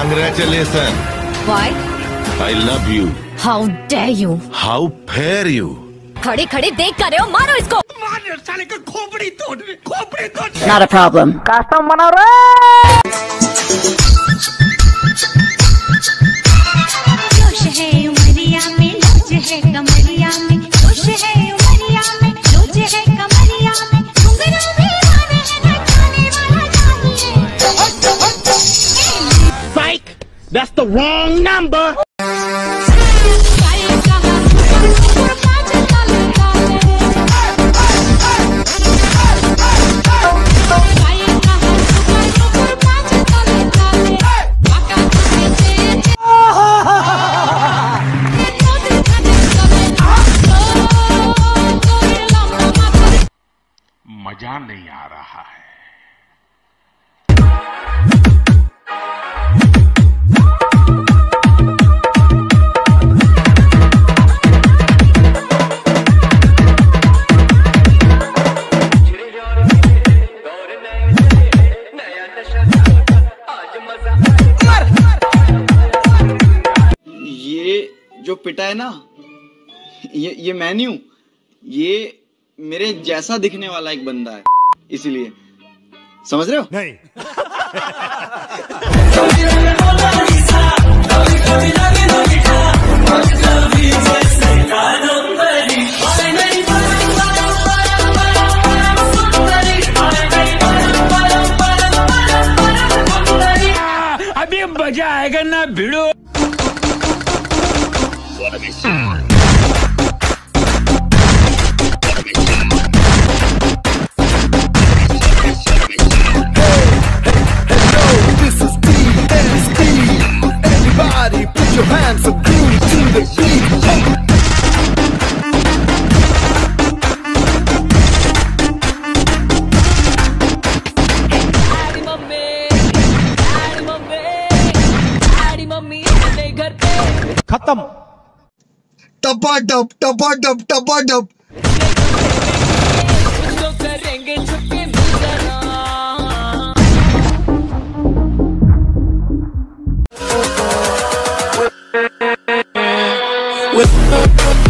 Congratulations. Why? I love you. How dare you? How fair you. खड़े खड़े देख कर रहे हो मारो इसको Not a problem. जोश कमे ओ कोई लंबा माथा मज़ा नहीं आ रहा है। जो पिटा है ना ये ये मैं नहीं हूँ। ये मेरे जैसा दिखने वाला एक बंदा है इसीलिए। समझ रहे हो? नहीं। अभी मज़ा आएगा ना भिड़ो। This is DSD. Everybody, put your hands up, groove to the beat. खत्म टपा टप टपा टप टपा टप With